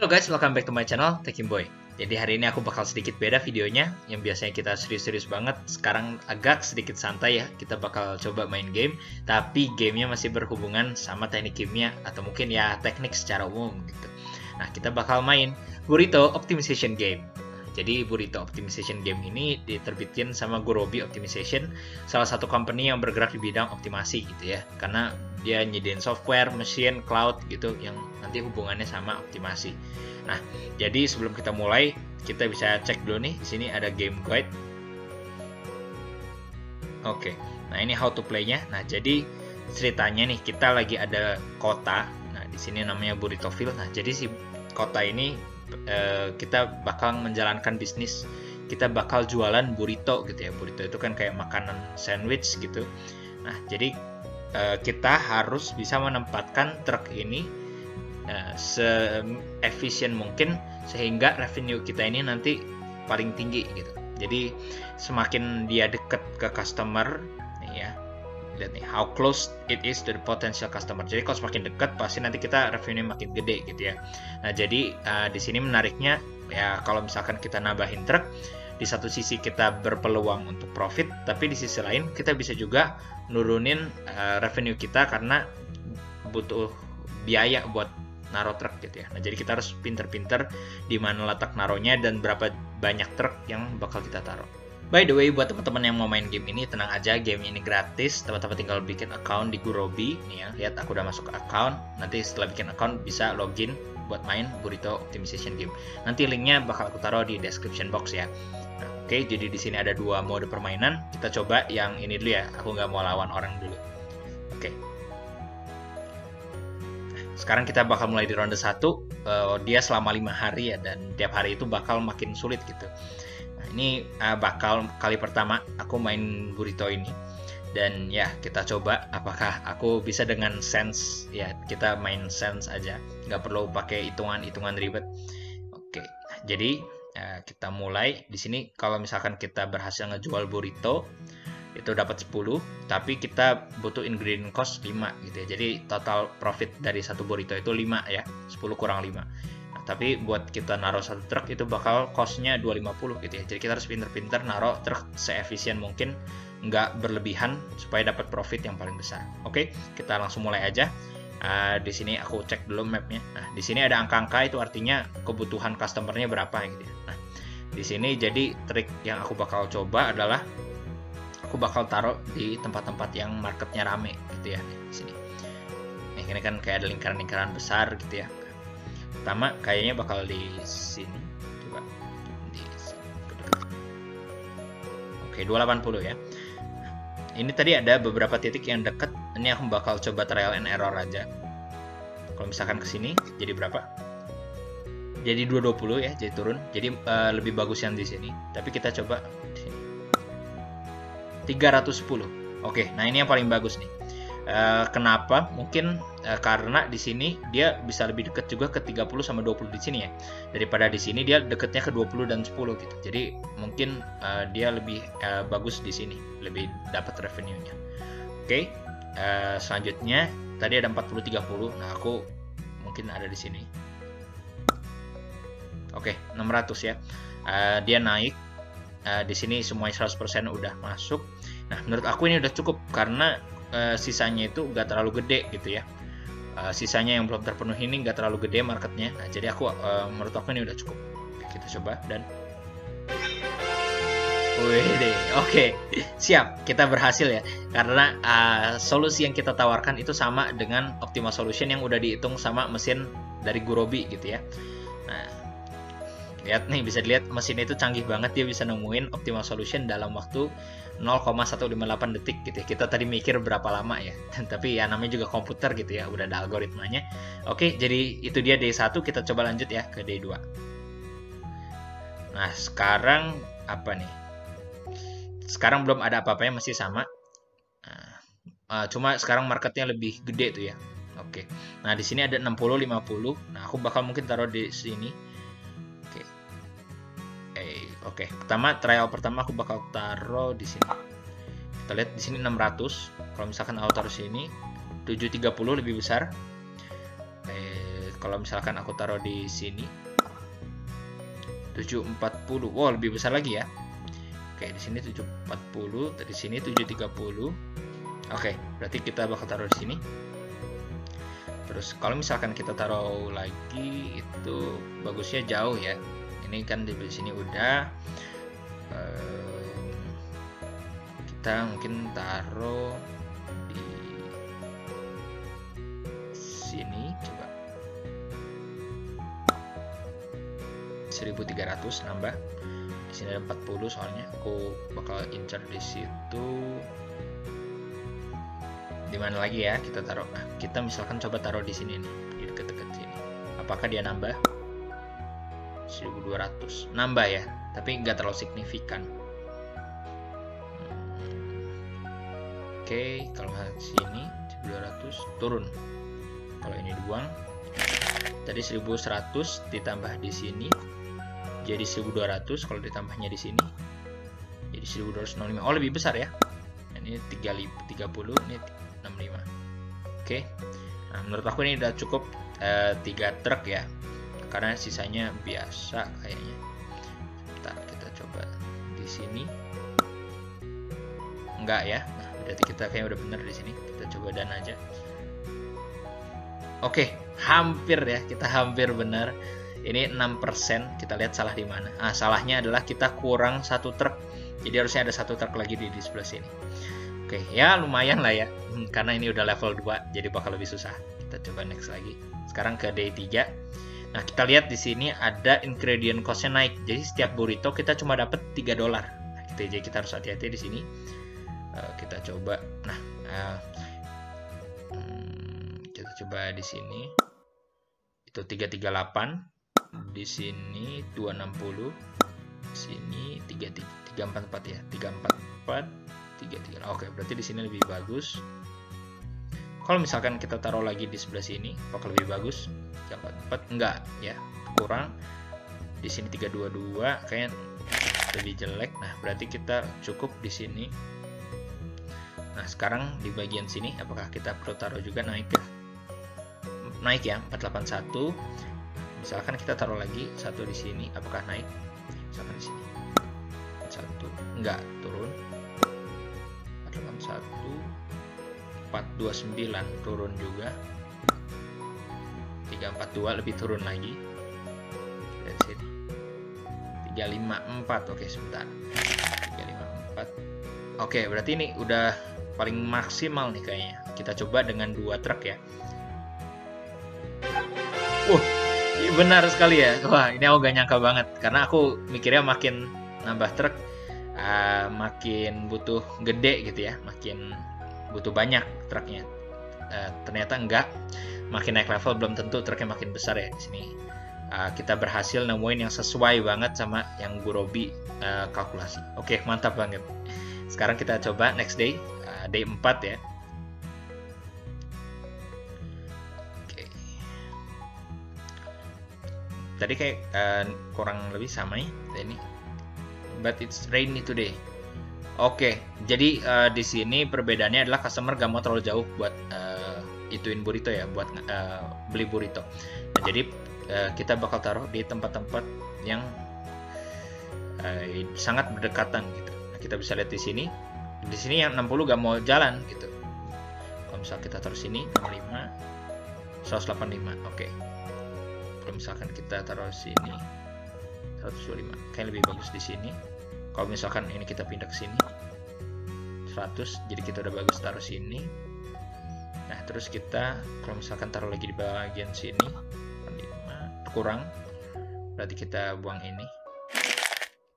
Halo guys, welcome back to my channel, Tekim Boy. Jadi hari ini aku bakal sedikit beda videonya, yang biasanya kita serius-serius banget, sekarang agak sedikit santai ya. Kita bakal coba main game, tapi gamenya masih berhubungan sama teknik kimia atau mungkin ya teknik secara umum gitu. Nah, kita bakal main Burrito Optimization Game. Jadi Burrito Optimization Game ini diterbitkan sama Gurobi Optimization, salah satu company yang bergerak di bidang optimasi gitu ya. Karena dia nyediain software, mesin, cloud gitu yang nanti hubungannya sama optimasi. Nah, jadi sebelum kita mulai, kita bisa cek dulu nih. Di sini ada game guide. Oke. Nah, ini how to play-nya. Nah, jadi ceritanya nih kita lagi ada kota. Nah, di sini namanya Burritoville. Nah, jadi si kota ini eh, kita bakal menjalankan bisnis. Kita bakal jualan burrito gitu ya. Burrito itu kan kayak makanan sandwich gitu. Nah, jadi eh, kita harus bisa menempatkan truk ini uh, seefisien mungkin sehingga revenue kita ini nanti paling tinggi gitu. Jadi semakin dia dekat ke customer. Lihat nih how close it is to the potential customer. Jadi kalau semakin dekat pasti nanti kita revenue makin gede gitu ya. Nah, jadi uh, di sini menariknya ya kalau misalkan kita nambahin truk di satu sisi kita berpeluang untuk profit, tapi di sisi lain kita bisa juga nurunin uh, revenue kita karena butuh biaya buat naruh truk gitu ya. Nah, jadi kita harus pinter-pinter di mana letak naruhnya dan berapa banyak truk yang bakal kita taruh. By the way, buat teman-teman yang mau main game ini, tenang aja, game ini gratis. Teman-teman tinggal bikin account di Gurobi. Nih ya, lihat aku udah masuk ke account. Nanti setelah bikin account bisa login buat main Burrito Optimization Game. Nanti linknya bakal aku taruh di description box ya. Nah, Oke, okay, jadi di sini ada dua mode permainan. Kita coba yang ini dulu ya. Aku nggak mau lawan orang dulu. Oke. Okay. Sekarang kita bakal mulai di ronde 1. Uh, dia selama lima hari ya dan tiap hari itu bakal makin sulit gitu. Ini uh, bakal kali pertama aku main burrito ini. Dan ya kita coba apakah aku bisa dengan sense. Ya kita main sense aja. Nggak perlu pakai hitungan-hitungan ribet. Oke, jadi uh, kita mulai. Di sini kalau misalkan kita berhasil ngejual burrito itu dapat 10 tapi kita butuh ingredient cost 5 gitu ya. Jadi total profit dari satu burrito itu 5 ya. 10 kurang 5 tapi buat kita naruh satu truk itu bakal costnya 250 gitu ya jadi kita harus pinter-pinter naruh truk seefisien mungkin nggak berlebihan supaya dapat profit yang paling besar oke kita langsung mulai aja Uh, di sini aku cek dulu mapnya. Nah, di sini ada angka-angka itu artinya kebutuhan customernya berapa gitu ya. Nah, di sini jadi trik yang aku bakal coba adalah aku bakal taruh di tempat-tempat yang marketnya rame gitu ya di sini. Nah, ini kan kayak ada lingkaran-lingkaran besar gitu ya. Pertama kayaknya bakal di sini. Coba di sini. Oke, 280 ya. Ini tadi ada beberapa titik yang deket. Ini aku bakal coba trial and error aja. Kalau misalkan ke sini jadi berapa? Jadi 220 ya, jadi turun. Jadi uh, lebih bagus yang di sini. Tapi kita coba di sini. 310. Oke, nah ini yang paling bagus nih. Uh, kenapa? Mungkin uh, karena di sini dia bisa lebih dekat juga ke 30 sama 20 di sini ya. Daripada di sini dia dekatnya ke 20 dan 10 gitu. Jadi mungkin uh, dia lebih uh, bagus di sini, lebih dapat revenue-nya. Oke. Uh, selanjutnya tadi ada 40 30. Nah, aku mungkin ada di sini. Oke, 600 ya. Uh, dia naik uh, di sini semuanya 100% udah masuk. Nah, menurut aku ini udah cukup karena uh, sisanya itu nggak terlalu gede gitu ya. Uh, sisanya yang belum terpenuhi ini nggak terlalu gede marketnya. Nah, jadi aku uh, menurut aku ini udah cukup. Kita coba dan Wih oke, siap, kita berhasil ya. Karena uh, solusi yang kita tawarkan itu sama dengan Optimal Solution yang udah dihitung sama mesin dari Gurobi gitu ya. Nah, lihat nih bisa dilihat mesin itu canggih banget dia bisa nemuin optimal solution dalam waktu 0,158 detik gitu ya. Kita tadi mikir berapa lama ya. Tapi ya namanya juga komputer gitu ya, udah ada algoritmanya. Oke, jadi itu dia D1, kita coba lanjut ya ke D2. Nah, sekarang apa nih? Sekarang belum ada apa-apanya masih sama. Nah, uh, cuma sekarang marketnya lebih gede tuh ya. Oke. Nah, di sini ada 60 50. Nah, aku bakal mungkin taruh di sini Oke, pertama trial pertama aku bakal taruh di sini. Kita lihat di sini 600. Kalau misalkan aku taruh sini 730 lebih besar. Eh, kalau misalkan aku taruh di sini 740 wow lebih besar lagi ya oke di sini 740 dari sini 730 oke berarti kita bakal taruh di sini terus kalau misalkan kita taruh lagi itu bagusnya jauh ya ini kan di sini udah kita mungkin taruh di sini coba. 1300 nambah. Di sini ada 40 soalnya. Aku bakal incar di situ. Di mana lagi ya kita taruh? Nah, kita misalkan coba taruh di sini nih di dekat-dekat sini. Apakah dia nambah 1200 nambah ya tapi nggak terlalu signifikan Oke, kalau sini 1200 turun. Kalau ini dibuang, tadi 1100 ditambah di sini jadi 1200 kalau ditambahnya di sini jadi 1205. Oh, lebih besar ya. Ini 30 ini 65. Oke. Nah, menurut aku ini udah cukup uh, eh, 3 truk ya. Karena sisanya biasa kayaknya. Bentar, kita coba di sini. Enggak ya? Berarti kita kayak udah bener di sini. Kita coba dan aja. Oke hampir ya. Kita hampir benar ini 6% kita lihat salah di mana. Ah salahnya adalah kita kurang satu truk. Jadi harusnya ada satu truk lagi di, di sebelah sini. Oke ya lumayan lah ya. Hmm, karena ini udah level 2 jadi bakal lebih susah. Kita coba next lagi. Sekarang ke day 3 nah kita lihat di sini ada ingredient costnya naik. Jadi setiap burrito kita cuma dapat 3 dolar. Nah, kita jadi kita harus hati-hati di sini. Uh, kita coba. Nah uh, kita coba di sini. Itu 338 di sini 260 di sini 344 ya. 344 33 oke berarti di sini lebih bagus. Kalau misalkan kita taruh lagi di sebelah sini apakah lebih bagus 344 enggak ya kurang di sini 322 kayak lebih jelek nah berarti kita cukup di sini Nah, sekarang di bagian sini apakah kita perlu taruh juga naik ya? Naik ya, 481. Misalkan kita taruh lagi satu di sini, apakah naik? Misalkan di sini. Satu, enggak, turun. 481 429 turun juga. 342 lebih turun lagi. Dari sini. 354. Oke, sebentar. 354. Oke, berarti ini udah paling maksimal nih kayaknya. Kita coba dengan dua truk ya. Uh, benar sekali ya. Wah, ini aku gak nyangka banget karena aku mikirnya makin nambah truk uh, makin butuh gede gitu ya, makin butuh banyak truknya. Uh, ternyata enggak. Makin naik level belum tentu truknya makin besar ya di sini. Uh, kita berhasil nemuin yang sesuai banget sama yang Bu Robi uh, kalkulasi. Oke, mantap banget. Sekarang kita coba next day day 4 ya oke tadi kayak uh, kurang lebih sama ya ini but it's rainy today oke jadi uh, di sini perbedaannya adalah customer gak mau terlalu jauh buat uh, ituin burrito ya buat uh, beli burrito. Nah, jadi uh, kita bakal taruh di tempat-tempat yang uh, sangat berdekatan gitu. Nah, kita bisa lihat di sini. Di sini yang 60 gak mau jalan gitu. Kalau misal kita taruh sini 65 185 oke. Kalau misalkan kita taruh sini 125 kayak lebih bagus di sini. Kalau misalkan ini kita pindah ke sini 100 jadi kita udah bagus taruh sini terus kita kalau misalkan taruh lagi di bagian sini 5 kurang. Berarti kita buang ini.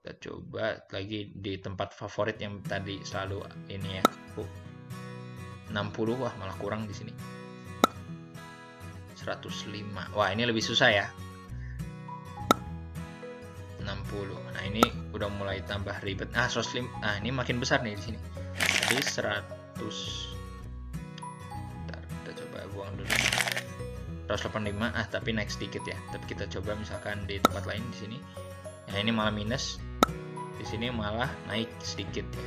Kita coba lagi di tempat favorit yang tadi selalu ini ya. Uh, 60 wah malah kurang di sini. 105 wah ini lebih susah ya. 60 nah ini udah mulai tambah ribet. Ah 105 nah ini makin besar nih di sini. Jadi 100 185 ah tapi naik sedikit ya. Tapi kita coba misalkan di tempat lain di sini. Nah ini malah minus. Di sini malah naik sedikit ya.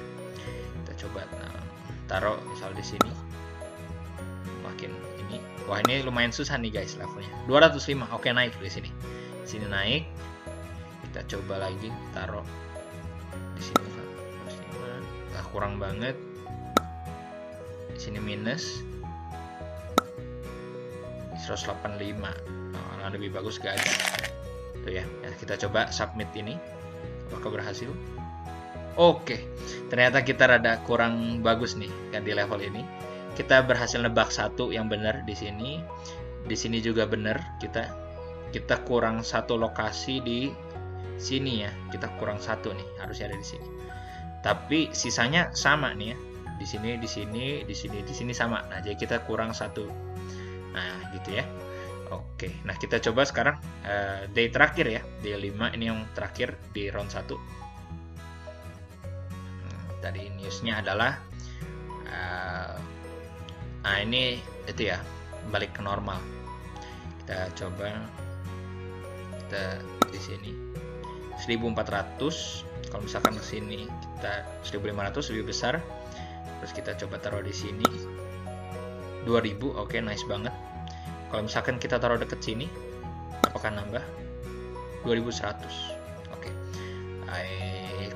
Kita coba nah, taruh misal di sini. Makin ini. Wah ini lumayan susah nih guys levelnya. 205 oke naik di sini. Sini naik. Kita coba lagi taruh di sini nah, kurang banget. Di sini minus 185 nah, lebih bagus gak ada. Tuh ya nah, kita coba submit ini. Apakah berhasil? Oke ternyata kita rada kurang bagus nih kan di level ini. Kita berhasil nebak satu yang benar di sini. Di sini juga benar kita kita kurang satu lokasi di sini ya. Kita kurang satu nih harusnya ada di sini. Tapi sisanya sama nih ya. Di sini di sini di sini di sini sama. Nah jadi kita kurang satu nah gitu ya. Oke nah kita coba sekarang uh, day terakhir ya. Day 5 ini yang terakhir di round 1 hmm, tadi newsnya adalah uh, nah ini itu ya balik ke normal. Kita coba kita di sini. 1400 kalau misalkan ke sini kita 1500 lebih besar. Terus kita coba taruh di sini. 2000 oke okay, nice banget kalau misalkan kita taruh deket sini apakah nambah? 2100 oke. Okay.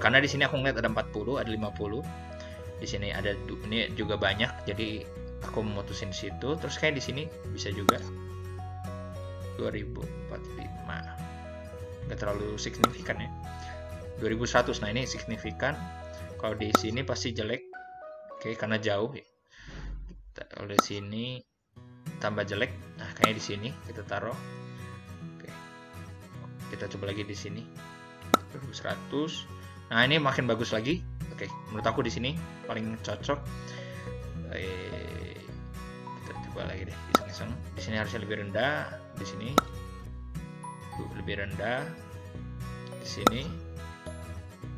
karena di sini aku ngeliat ada 40 ada 50 di sini ada ini juga banyak jadi aku memutusin situ. Terus kayak di sini bisa juga 2045 nggak terlalu signifikan ya. 2100 nah ini signifikan. Kalau di sini pasti jelek. Oke karena jauh ya. Kita oleh sini tambah jelek nah kayaknya di sini kita taruh. Oke. Kita coba lagi di sini. 2100 nah ini makin bagus lagi. Oke menurut aku di sini paling cocok. Eh, kita coba lagi deh iseng-iseng. Di sini harusnya lebih rendah di sini. Lebih rendah. Di sini.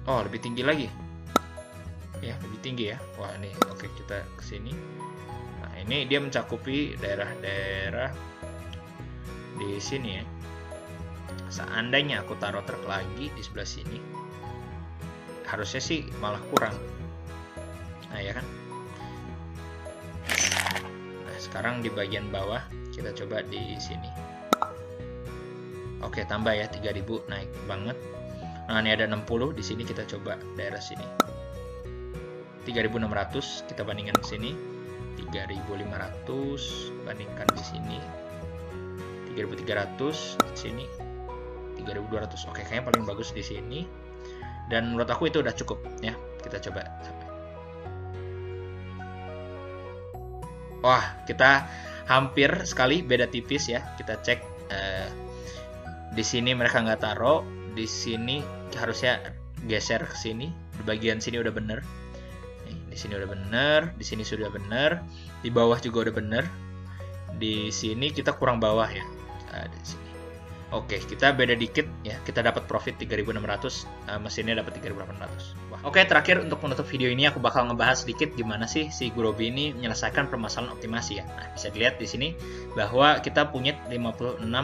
Oh lebih tinggi lagi. Ya lebih tinggi ya. Wah ini oke kita ke sini ini dia mencakupi daerah-daerah di sini ya. Seandainya aku taruh truk lagi di sebelah sini harusnya sih malah kurang. Nah ya kan? Nah sekarang di bagian bawah kita coba di sini. Oke tambah ya 3000 naik banget. Nah ini ada 60 di sini kita coba daerah sini. 3600 kita bandingkan di sini 3500 bandingkan di sini. 3300 di sini 3200 oke kayaknya paling bagus di sini. Dan menurut aku itu udah cukup ya. Kita coba wah kita hampir sekali beda tipis ya. Kita cek eh, di sini mereka nggak taruh. Di sini harusnya geser ke sini. Di bagian sini udah bener di sini udah bener di sini sudah bener di bawah juga udah bener. Di sini kita kurang bawah ya. Nah, di sini. Oke kita beda dikit ya. Kita dapat profit 3600 uh, mesinnya dapat 3800 Wah. oke terakhir untuk menutup video ini aku bakal ngebahas sedikit gimana sih si Gurobi ini menyelesaikan permasalahan optimasi ya. Nah bisa dilihat di sini bahwa kita punya 56 uh,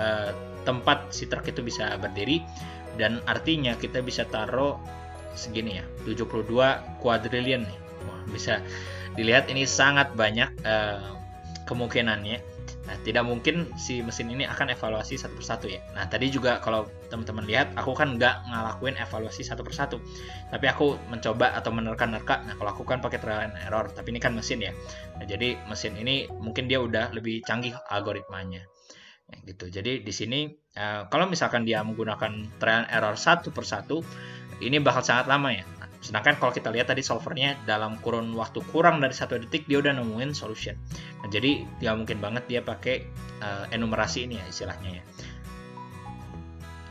uh, tempat si truk itu bisa berdiri. Dan artinya kita bisa taruh segini ya 72 quadrillion nih Wah, bisa dilihat ini sangat banyak uh, kemungkinannya Nah, tidak mungkin si mesin ini akan evaluasi satu persatu ya. Nah, tadi juga kalau teman-teman lihat, aku kan nggak ngelakuin evaluasi satu persatu. Tapi aku mencoba atau menerka-nerka. Nah, kalau aku kan pakai trial and error, tapi ini kan mesin ya. Nah, jadi mesin ini mungkin dia udah lebih canggih algoritmanya. Ya, gitu. Jadi di sini uh, kalau misalkan dia menggunakan trial and error satu persatu, ini bakal sangat lama ya. sedangkan kalau kita lihat tadi solvernya dalam kurun waktu kurang dari satu detik dia udah nemuin solution. Nah, jadi dia mungkin banget dia pakai uh, enumerasi ini ya istilahnya ya.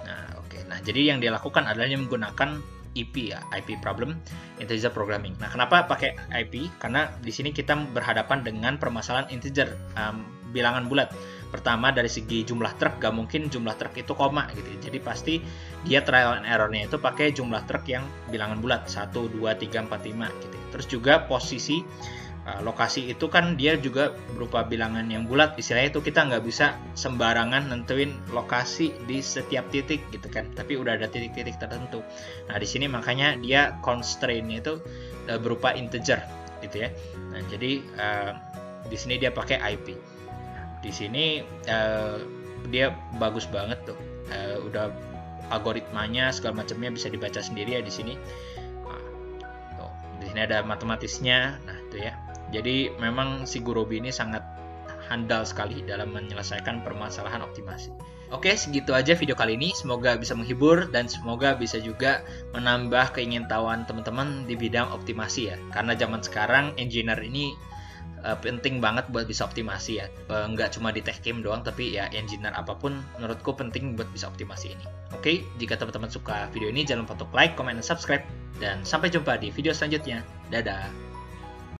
Nah, oke. Okay. Nah, jadi yang dia lakukan adalah dia menggunakan IP ya, IP problem integer programming. Nah, kenapa pakai IP? Karena di sini kita berhadapan dengan permasalahan integer um, bilangan bulat pertama dari segi jumlah truk gak mungkin jumlah truk itu koma gitu jadi pasti dia trial and errornya itu pakai jumlah truk yang bilangan bulat 1 2 3 4 5 gitu terus juga posisi uh, lokasi itu kan dia juga berupa bilangan yang bulat. Istilahnya itu kita nggak bisa sembarangan nentuin lokasi di setiap titik gitu kan. Tapi udah ada titik-titik tertentu. Nah di sini makanya dia constraintnya itu uh, berupa integer gitu ya. Nah jadi uh, di sini dia pakai IP di sini uh, dia bagus banget tuh uh, udah algoritmanya segala macamnya bisa dibaca sendiri ya di sini nah, tuh, di sini ada matematisnya nah itu ya jadi memang si Gurobi ini sangat handal sekali dalam menyelesaikan permasalahan optimasi. Oke, segitu aja video kali ini. Semoga bisa menghibur dan semoga bisa juga menambah keingintahuan teman-teman di bidang optimasi ya. Karena zaman sekarang engineer ini uh, penting banget buat bisa optimasi ya. Uh, cuma di tech game doang, tapi ya engineer apa pun menurutku penting buat bisa optimasi ini. Oke, jika teman-teman suka video ini jangan lupa untuk like, comment, dan subscribe. Dan sampai jumpa di video selanjutnya. Dadah!